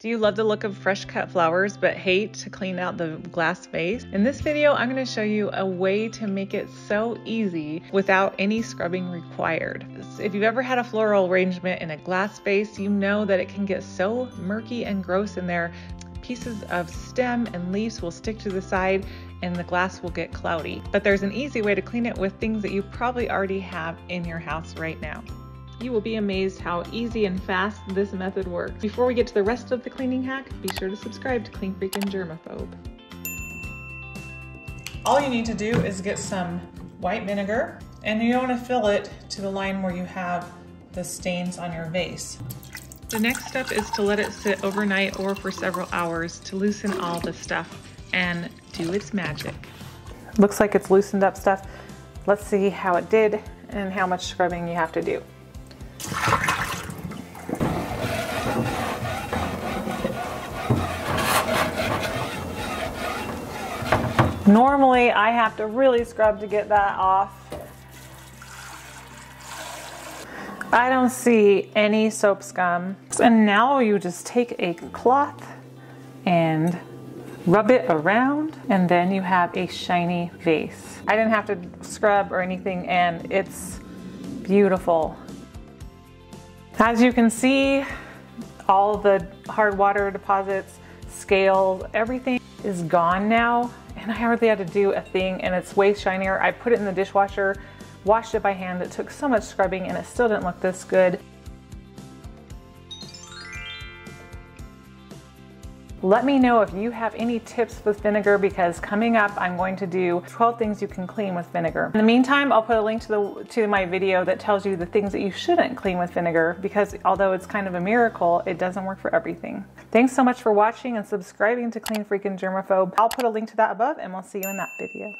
Do you love the look of fresh cut flowers but hate to clean out the glass vase? In this video, I'm going to show you a way to make it so easy without any scrubbing required. If you've ever had a floral arrangement in a glass vase, you know that it can get so murky and gross in there. Pieces of stem and leaves will stick to the side and the glass will get cloudy. But there's an easy way to clean it with things that you probably already have in your house right now. You will be amazed how easy and fast this method works. Before we get to the rest of the cleaning hack, be sure to subscribe to Clean Freak and Germaphobe. All you need to do is get some white vinegar and you want to fill it to the line where you have the stains on your vase. The next step is to let it sit overnight or for several hours to loosen all the stuff and do its magic. Looks like it's loosened up stuff. Let's see how it did and how much scrubbing you have to do. Normally I have to really scrub to get that off. I don't see any soap scum. And now you just take a cloth and rub it around and then you have a shiny vase. I didn't have to scrub or anything and it's beautiful. As you can see, all the hard water deposits, scales, everything is gone now. And I hardly had to do a thing and it's way shinier. I put it in the dishwasher, washed it by hand. It took so much scrubbing and it still didn't look this good. Let me know if you have any tips with vinegar because coming up I'm going to do 12 things you can clean with vinegar. In the meantime, I'll put a link to, the, to my video that tells you the things that you shouldn't clean with vinegar because although it's kind of a miracle, it doesn't work for everything. Thanks so much for watching and subscribing to Clean Freak and Germaphobe. I'll put a link to that above and we'll see you in that video.